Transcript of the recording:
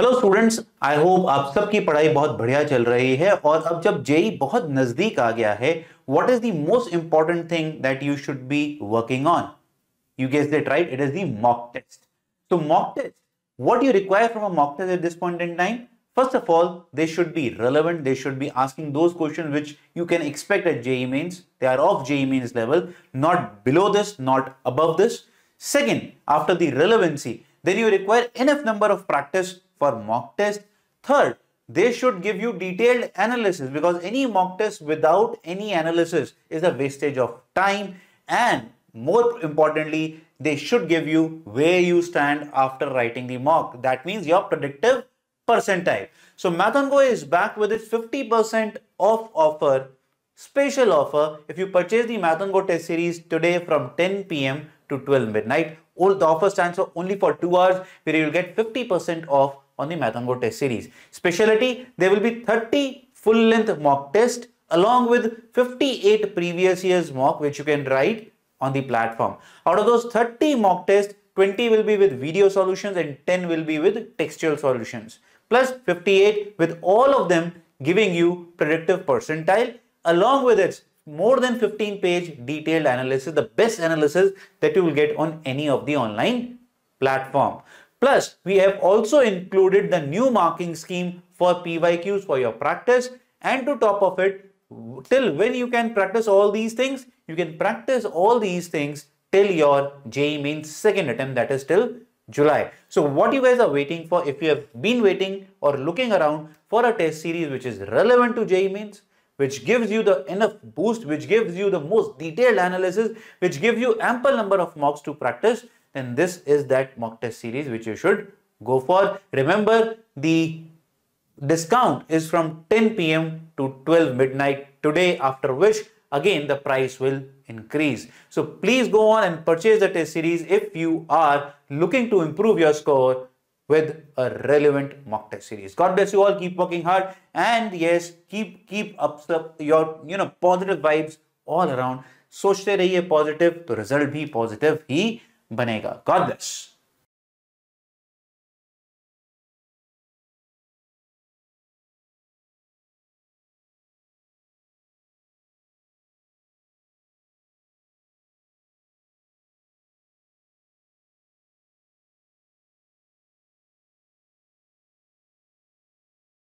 Hello students I hope आप सबकी पढ़ाई बहुत बढ़िया चल रही है और अब जब जेई बहुत नजदीक आ गया है what is the most important thing that you should be working on you guess that right it is the mock test तो mock test what you require from a mock test at this point in time First of all, they should be relevant. They should be asking those questions which you can expect at JEE mains. They are of JEE mains level, not below this, not above this. Second, after the relevancy, then you require enough number of practice for mock test. Third, they should give you detailed analysis because any mock test without any analysis is a wastage of time and more importantly, they should give you where you stand after writing the mock. That means your predictive percentile. So MathonGo is back with its 50% off offer, special offer. If you purchase the MathonGo test series today from 10 p.m. to 12 midnight, all the offer stands for only for two hours where you will get 50% off on the Math test series. Speciality, there will be 30 full-length mock test along with 58 previous years mock which you can write on the platform. Out of those 30 mock tests, 20 will be with video solutions and 10 will be with textual solutions. Plus 58 with all of them giving you predictive percentile along with its more than 15 page detailed analysis, the best analysis that you will get on any of the online platform. Plus, we have also included the new marking scheme for PYQs for your practice and to top of it, till when you can practice all these things, you can practice all these things till your JEE mains second attempt that is till July. So what you guys are waiting for, if you have been waiting or looking around for a test series which is relevant to JEE mains, which gives you the enough boost, which gives you the most detailed analysis, which gives you ample number of mocks to practice, then this is that mock test series which you should go for. Remember the discount is from 10 pm to 12 midnight today after which again the price will increase. So please go on and purchase the test series if you are looking to improve your score with a relevant mock test series. God bless you all. Keep working hard and yes, keep keep up your you know positive vibes all around. सोचते रहिए positive तो result भी positive ही बनेगा। God bless